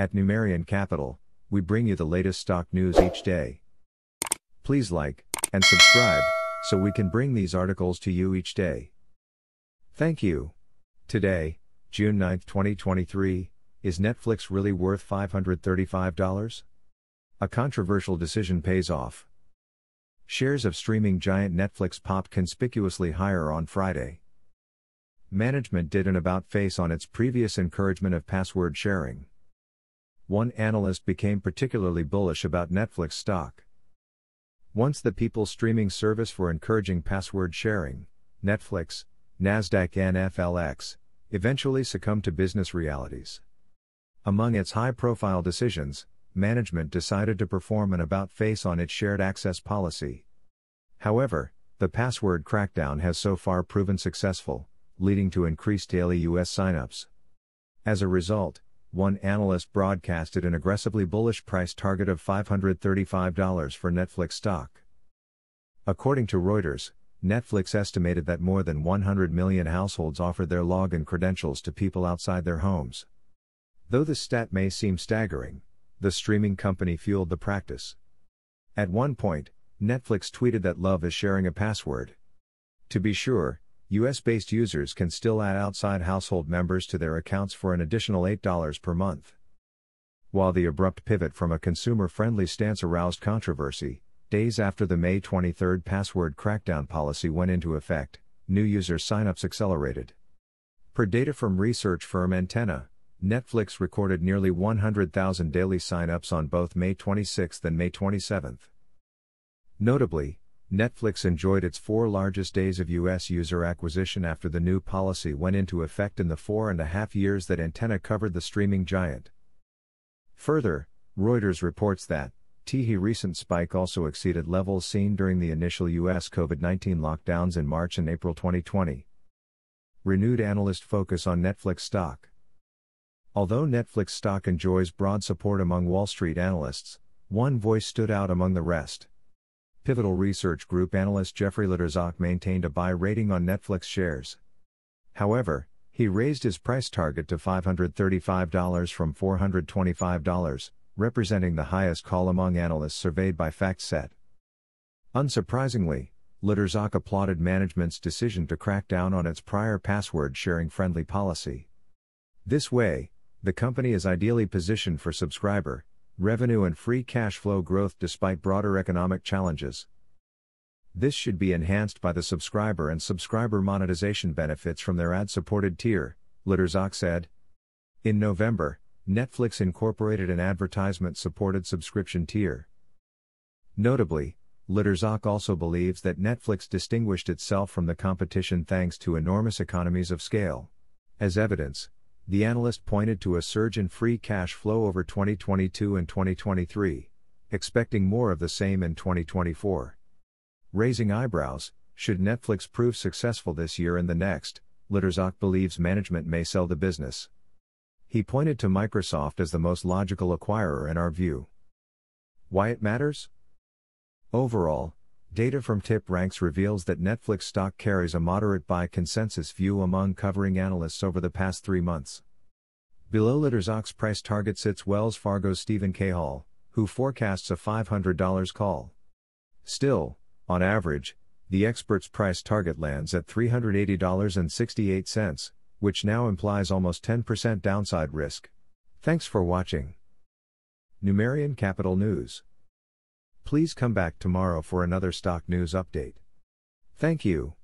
At Numerian Capital, we bring you the latest stock news each day. Please like and subscribe so we can bring these articles to you each day. Thank you. Today, June 9, 2023, is Netflix really worth $535? A controversial decision pays off. Shares of streaming giant Netflix popped conspicuously higher on Friday. Management did an about face on its previous encouragement of password sharing. One analyst became particularly bullish about Netflix stock. Once the people's streaming service for encouraging password sharing, Netflix, NASDAQ NFLX, eventually succumbed to business realities. Among its high profile decisions, management decided to perform an about face on its shared access policy. However, the password crackdown has so far proven successful, leading to increased daily US signups. As a result, one analyst broadcasted an aggressively bullish price target of $535 for Netflix stock. According to Reuters, Netflix estimated that more than 100 million households offered their login credentials to people outside their homes. Though the stat may seem staggering, the streaming company fueled the practice. At one point, Netflix tweeted that love is sharing a password. To be sure, US based users can still add outside household members to their accounts for an additional $8 per month. While the abrupt pivot from a consumer friendly stance aroused controversy, days after the May 23 password crackdown policy went into effect, new user signups accelerated. Per data from research firm Antenna, Netflix recorded nearly 100,000 daily signups on both May 26 and May 27. Notably, Netflix enjoyed its four largest days of U.S. user acquisition after the new policy went into effect in the four and a half years that Antenna covered the streaming giant. Further, Reuters reports that, Teehee recent spike also exceeded levels seen during the initial U.S. COVID 19 lockdowns in March and April 2020. Renewed analyst focus on Netflix stock. Although Netflix stock enjoys broad support among Wall Street analysts, one voice stood out among the rest. Pivotal Research Group analyst Jeffrey Wlodarczak maintained a buy rating on Netflix shares. However, he raised his price target to $535 from $425, representing the highest call among analysts surveyed by FactSet. Unsurprisingly, Wlodarczak applauded management's decision to crack down on its prior password sharing friendly policy. This way, the company is ideally positioned for subscriber, revenue and free cash flow growth despite broader economic challenges. This should be enhanced by the subscriber and subscriber monetization benefits from their ad supported tier, Wlodarczak said. In November, Netflix incorporated an advertisement supported subscription tier. Notably, Wlodarczak also believes that Netflix distinguished itself from the competition thanks to enormous economies of scale. As evidence, the analyst pointed to a surge in free cash flow over 2022 and 2023, expecting more of the same in 2024. Raising eyebrows, should Netflix prove successful this year and the next, Wlodarczak believes management may sell the business. He pointed to Microsoft as the most logical acquirer in our view. Why it matters? Overall, Data from Tip Ranks reveals that Netflix stock carries a moderate buy consensus view among covering analysts over the past three months. Below Wlodarczak's price target sits Wells Fargo's Steven Cahall, who forecasts a $500 call. Still, on average, the expert's price target lands at $380.68, which now implies almost 10% downside risk. Thanks for watching. Numerian Capital News Please come back tomorrow for another stock news update. Thank you.